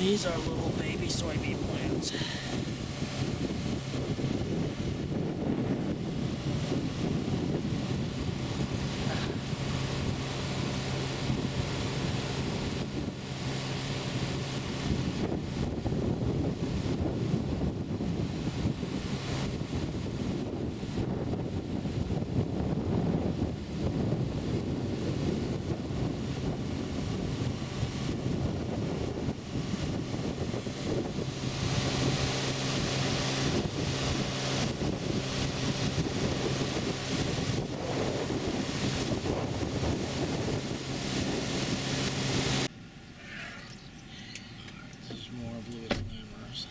these are little baby soybean plants. more of Lewis Lammers.